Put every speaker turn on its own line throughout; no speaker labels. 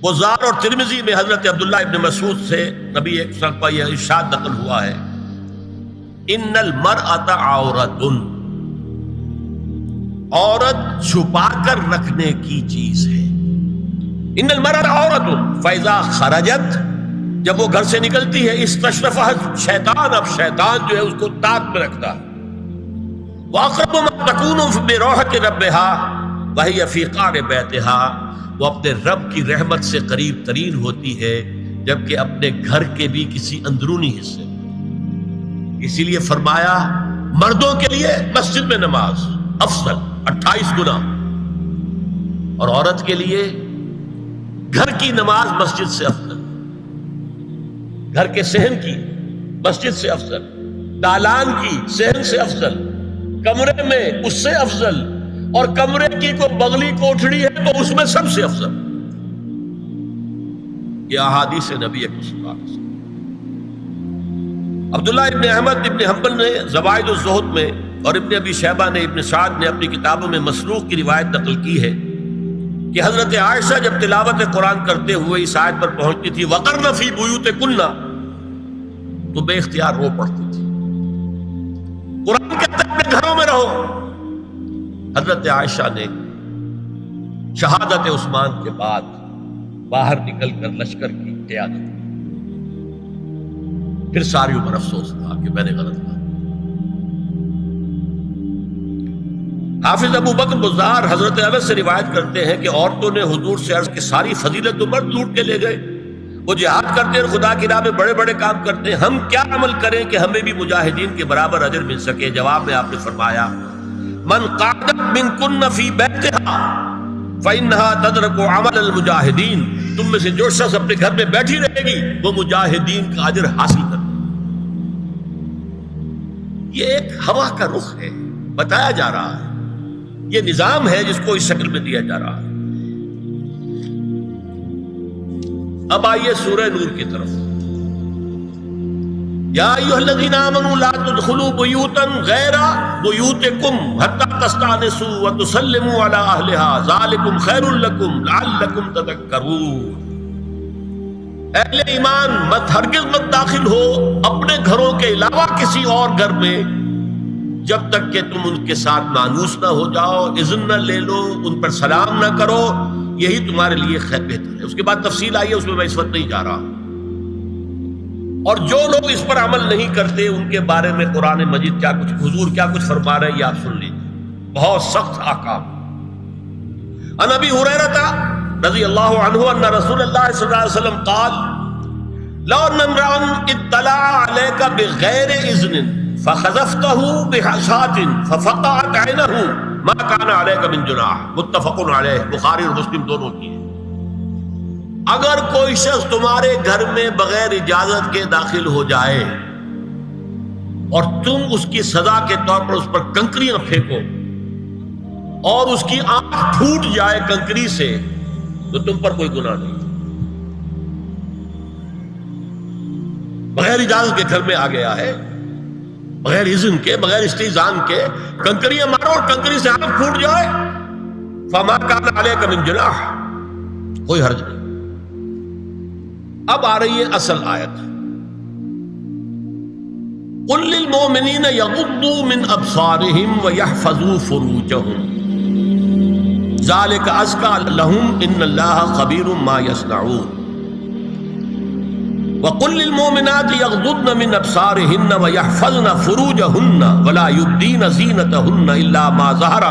बुजार और तिरमिजी में हज़रत अब्दुल्ला इब्न मसूद से नबी एक पर यह इशाद नकल हुआ है, इन्नल मर आता औरतुन, औरत छुपा कर रखने की चीज़ है। इन्नल मर औरत फैजा खरजत, जब वो घर से निकलती है इस तशरफा शैतान, अब शैतान जो है उसको ताक में रखता है। वाकरबून बेरोह के रबहा वही अफीका बेतहा वो अपने रब की रहमत से करीब तरीन होती है, जबकि अपने घर के भी किसी अंदरूनी हिस्से इसीलिए फरमाया, मर्दों के लिए मस्जिद में नमाज़, अफसल 28 गुना। और औरत के लिए घर की नमाज़ मस्जिद से अफसल। घर के सहन की मस्जिद से अफसल। दालान की सहन से अफसल। कमरे में उससे अफजल और कमरे की को बगली कोठड़ी है तो उसमें सबसे अफजल। यह से नबी अब्दुल्ला इब्न अहमद, इब्न हम्बल ने जवायद जहद में और इब्न अबी शहबा ने इब्न साद ने अपनी किताबों में मसरूख की रिवायत नकल की है कि हज़रत आयशा जब तिलावत कुरान करते हुए इस आयत पर पहुँचती थी वकर नफी बुयूत कुल्ला तो बेख्तियार रो पड़ती थी। कुरान कहते अपने घरों में रहो। हज़रत आयशा ने शहादत उस्मान के बाद बाहर निकलकर लश्कर की क्यादत फिर सारी उम्र अफसोस था कि मैंने गलत कहा हाफिज अबू बकर बुजार हज़रत अनस से रिवायत करते हैं कि औरतों ने हजूर से अर्ज़ की सारी फजीलत उम्र लूट के ले गए। वो जिहाद करते हैं खुदा की राह में बड़े बड़े काम करते हैं। हम क्या अमल करें कि हमें भी मुजाहिदीन के बराबर अजर मिल सके? जवाब में आपने फरमाया मन कादत बिन कुन फ़ी फ़ैनहा तदरक अमल मुजाहिदीन। तुम में से जो शख्स अपने घर में बैठी रहेगी, वो मुजाहिदीन का अजर हासिल कर ये एक हवा का रुख है, बताया जा रहा है। ये निज़ाम है जिसको इस शक्ल में दिया जा रहा है। अब आइए सूर्य नूर की तरफ़। ईमान, मत हरगिज मत दाखिल हो, अपने घरों के अलावा किसी और घर में, जब तक कि तुम उनके साथ मानूस ना हो जाओ, इज्न न ले लो, उन पर सलाम ना करो, यही तुम्हारे लिए खैर बेहतर है। उसके बाद तफसील आई है, उसमें मैं इस वक्त नहीं जा रहा और जो लोग इस पर अमल नहीं करते, उनके बारे में कुरान मजीद क्या कुछ हुजूर, क्या कुछ फरमा रहे हैं, ये आप सुन लीजिए। बहुत सख्त आकाम। अनबी हुरैरता रज़ी अल्लाह अन्हु अन्ना रसूलुल्लाह सल्लल्लाहु अलैहि वसल्लम काल, लौ नमरान इत्तला अलैका बगैर इज़्निन, फखज़फ्तहु बिहशातिन फफक़अत ऐनहु मा काना अलैका मिन जुनाह। मुत्तफ़क़ुन अलैह, बुखारी और मुस्लिम दोनों की है। अगर कोई शख्स तुम्हारे घर में बगैर इजाज़त के दाखिल हो जाए और तुम उसकी सजा के तौर पर उस पर कंकरियाँ फेंको और उसकी आँख फूट जाए कंकरी से तो तुम पर कोई गुनाह नहीं। बगैर इजाज़त के घर में आ गया है, बगैर इज्न के, बगैर इस्तीजान के, कंकरियाँ मारो और कंकरी से आँख फूट जाए। फमा का नाले कोई हर्ज नहीं। अब आ रही है असल आयत। उल्लिलमोमिनीन यगुद्दू मिन अबसारिहिम व यहफजू लहुम मिन इल्ला मा ज़हरा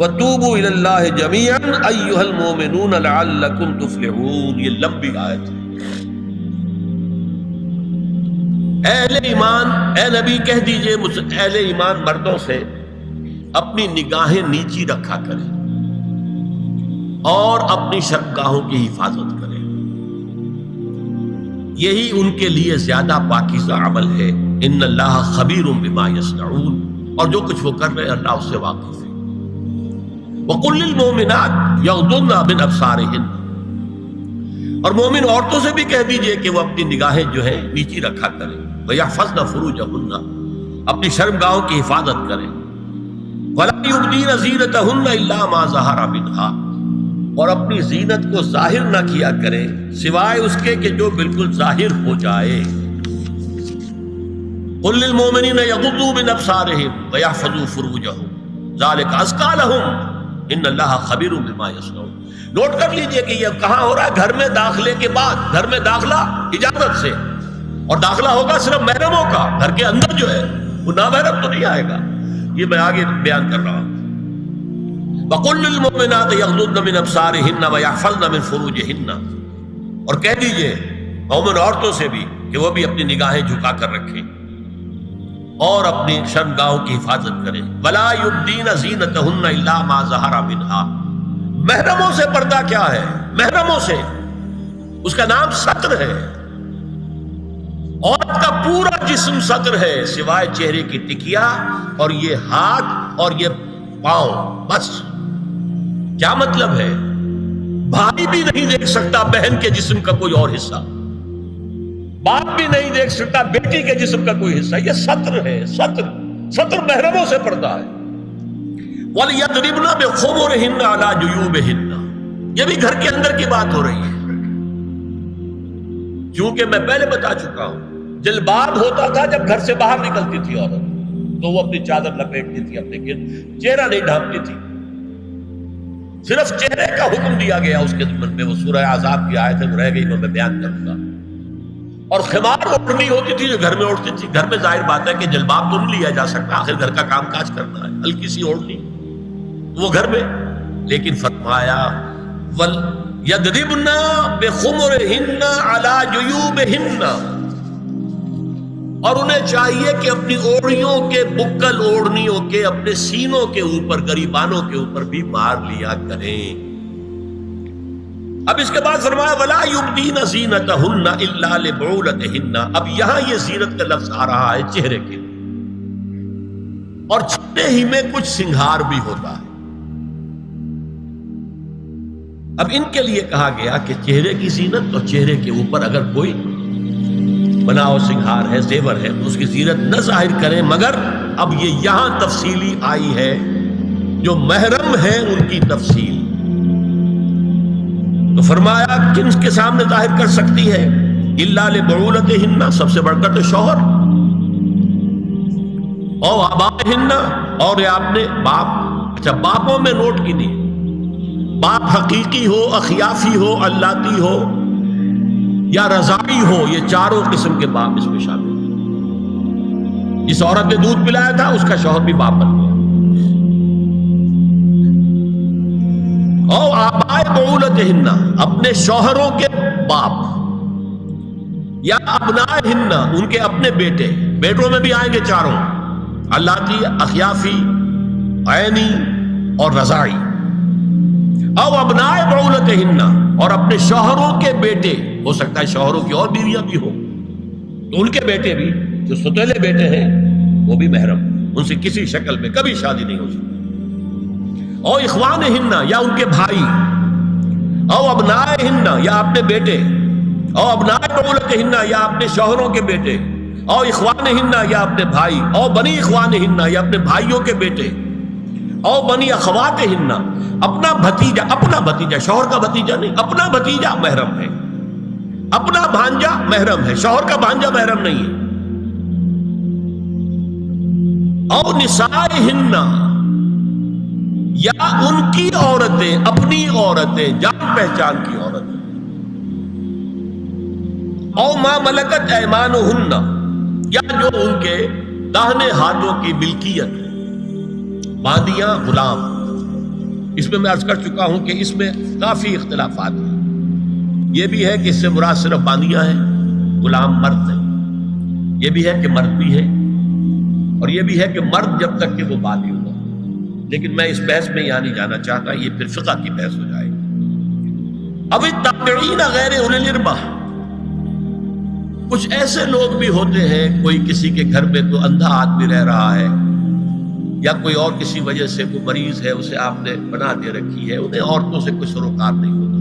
वतूबू इलल्लाह जमीअन, अय्युहल मोमिनून लअल्लकुम तुफ्लिहून। ये लंबी आयत है। अहले ईमान, ए नबी कह दीजिए अहले ईमान मर्दों से अपनी निगाहें नीची रखा करें और अपनी शर्मगाहों की हिफाजत करें। यही उनके लिए ज़्यादा पाकिजा अमल है। इन अल्लाह खबीर और जो कुछ वो कर रहे हैं अल्लाह उससे वाकिफ है। वकुल्लिल मोमिनात यौदुन्ना बिन अबसार और मोमिन औरतों से भी कह दीजिए कि वो अपनी निगाहें जो है नीची रखा करें। भैया फजना फरूज अपनी शर्मगाहों की हिफाजत करें। वलायुद्दीन मा जहरा बिनहा और अपनी जीनत को ज़ाहिर ना किया करें, सिवाय उसके कि जो बिल्कुल ज़ाहिर हो जाए। नोट कर लीजिए कि यह कहाँ हो रहा है घर में दाखिले के बाद घर में दाखला इजाज़त से और दाखला होगा सिर्फ़ महरमों का घर के अंदर जो है वो ना महरम तो नहीं आएगा ये मैं आगे बयान कर रहा हूँ और कह दीजिए मोमिन औरतों से भी कि वो भी अपनी निगाहें झुका कर रखें और अपनी शर्मगाहों की हिफाजत करें। वलायुद्दीन जीनत मा जहरा मिनहा। महरमों से पर्दा क्या है? महरमों से। उसका नाम सत्र है। औरत का पूरा जिस्म सत्र है, सिवाय चेहरे की टिकिया और ये हाथ और ये पाँव। बस। क्या मतलब है? भाई भी नहीं देख सकता बहन के जिस्म का कोई और हिस्सा। बाप भी नहीं देख सकता, बेटी के जिस्म का कोई हिस्सा। यह सत्र है, सत्र। सत्र महरमों से पड़ता है। वल यदरिबना में खोबोर हिन्ना अला जुयूब हिन्ना यह भी घर के अंदर की बात हो रही है। क्योंकि मैं पहले बता चुका हूँ जलबाब होता था जब घर से बाहर निकलती थी औरत। तो वो अपनी चादर लपेटती थी, अपने गिर चेहरा नहीं ढांपती थी। सिर्फ़ चेहरे का हुक्म दिया गया उसके जुम्मन में वो सूरह आज़ाद की आयत रह गई वो मैं बयान करूँगा। और खिमार ओढ़नी होती थी जो घर में उठती थी। घर में ज़ाहिर बात है कि जलबाब तो नहीं लिया जा सकता। आखिर घर का काम काज करना है। हल्की सी ओढ़नी। वो घर में। लेकिन फरमाया, वल यदरिबना बेखुमर हिन्ना अला जुयूब हिन्ना और उन्हें चाहिए कि अपनी ओढ़ियों के, बुक्कल ओढ़नियों के, अपने सीनों के ऊपर, गरीबानों के ऊपर भी मार लिया करें। अब इसके बाद फरमाया जीनत अब यहाँ ये जीनत का लफ्ज आ रहा है चेहरे के और चेहरे ही में कुछ सिंगार भी होता है। अब इनके लिए कहा गया कि चेहरे की जीनत और चेहरे के ऊपर अगर कोई बनाओ सिंगार है, जेवर है तो उसकी जीरत न ज़ाहिर करें, मगर अब ये यहाँ तफसीली आई है, जो महरम है उनकी तफसील। तो फरमाया किन के सामने ज़ाहिर कर सकती है? इल्ला बड़ूलत हिन्ना सबसे बढ़कर तो शोहर। और हिन्ना और आपने बाप अच्छा बापों में नोट की दी। बाप हकीकी हो, अखियाफी हो, अल्लाती हो, या रजाई हो, ये चारों किस्म के बाप इसमें शामिल जिस औरत ने दूध पिलाया था, उसका शौहर भी बाप बन गया। आबाए हिन्ना अपने शोहरों के बाप। या अपना हिन्ना उनके अपने बेटे। बेटों में भी आएँगे चारों। अल्लाह अखियाफी ऐनी और रजाई। अब अपनाए बहुलत हिन्ना और अपने शौहरों के बेटे, हो सकता है शोहरों की और बीवियाँ भी हो। तो उनके बेटे भी, जो सुतेले बेटे हैं, वो भी महरम। उनसे किसी शक्ल में कभी शादी नहीं हो सकती। और इखवान हिन्ना या उनके भाई, और अबनाए हिन्ना या अपने बेटे, और अबनाए कबूलत हिन्ना या अपने शोहरों के बेटे, और इखवान हिन्ना या अपने भाई, और बनी इखवान हिन्ना या अपने भाइयों के बेटे, और बनी अखवात हिन्ना अपना भतीजा अपना भतीजा, शोहर का भतीजा नहीं, अपना भतीजा महरम है। अपना भांजा महरम है, शोहर का भांजा महरम नहीं है। और निसाए हिन्ना या उनकी औरतें, अपनी औरतें, जान पहचान की औरतें। और माँ मलकत ऐमान हुन्ना या जो उनके दाहने हाथों की मिल्कियत बांदियाँ, गुलाम। इसमें मैं अर्ज़ कर चुका हूँ कि इसमें काफ़ी इख्तलाफात हैं। यह भी है कि इससे मुराद सिर्फ़ बांदियाँ हैं, गुलाम मर्द है। यह भी है कि मर्द भी है, और यह भी है कि मर्द जब तक कि वो हुआ लेकिन मैं इस बहस में यहाँ नहीं जाना चाहता ये फिर फिका की बहस हो जाएगी। अभी ताबड़ी ना गैर निर्मा कुछ ऐसे लोग भी होते हैं, कोई किसी के घर में तो अंधा आदमी रह रहा है, या कोई और किसी वजह से कोई मरीज़ है, उसे आपने बना दे रखी है, उन्हें औरतों से कुछ सरोकार नहीं होता।